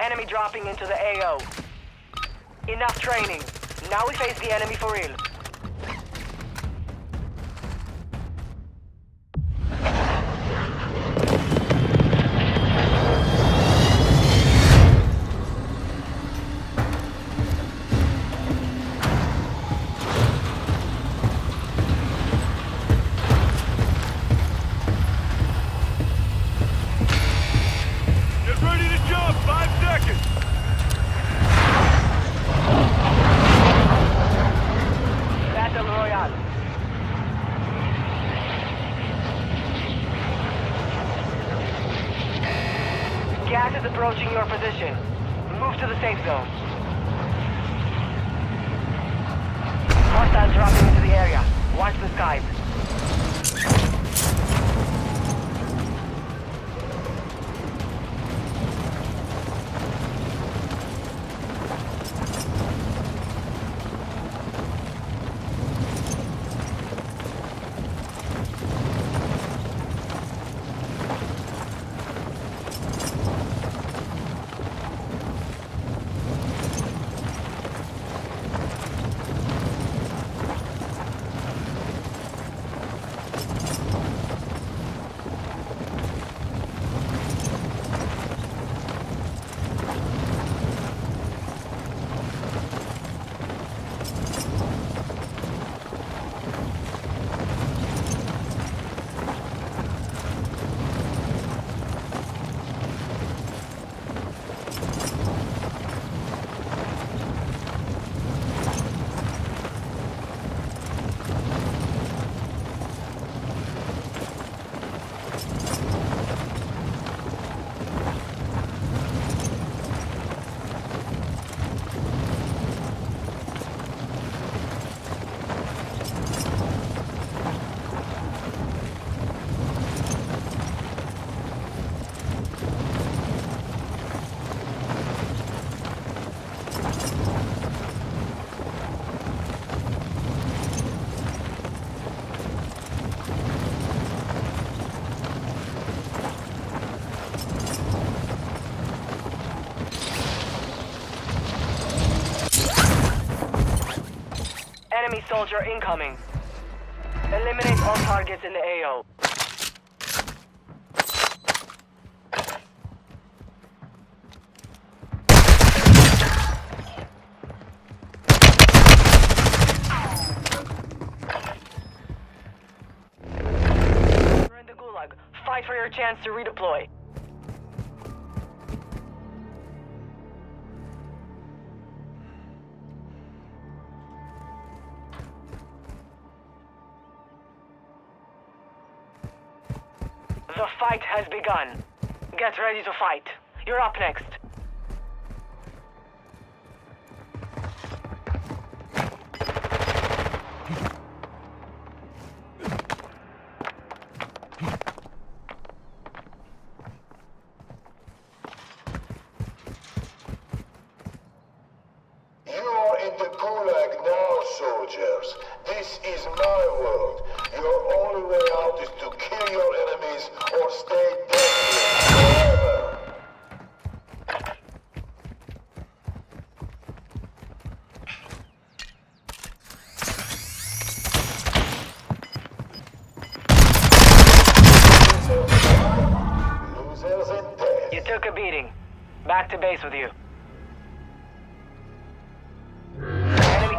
Enemy dropping into the AO. Enough training. Now we face the enemy for real. Gas is approaching your position. Move to the safe zone. Hostiles dropping into the area. Watch the skies. Enemy soldier incoming. Eliminate all targets in the AO. You're in the gulag. Fight for your chance to redeploy. The fight has begun. Get ready to fight. You're up next in the Gulag now, soldiers. This is my world. Your only way out is to kill your enemies or stay dead forever. You took a beating. Back to base with you.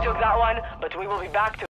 Took that one, but we will be back to